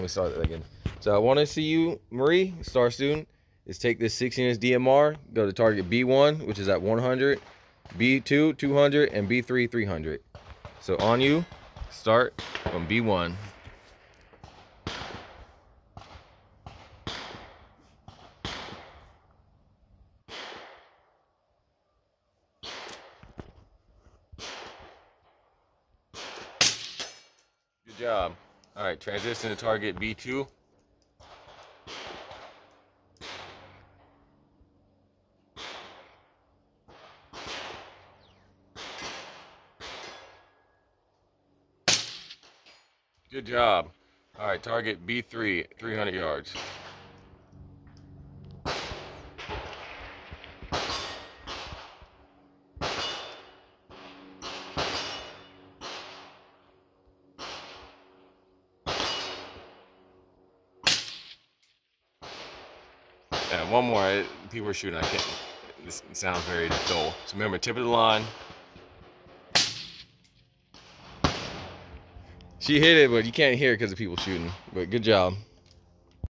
Let me start that again. So I want to see you, Marie, star student, is take this 16 inch DMR, go to target B1, which is at 100, B2, 200, and B3, 300. So on you, start from B1. Good job. All right, transition to target B2. Good job. All right, target B3, 300 yards. And one more. People are shooting. I can't. This sounds very dull. So remember, tip of the line. She hit it, but you can't hear it because of people shooting. But good job.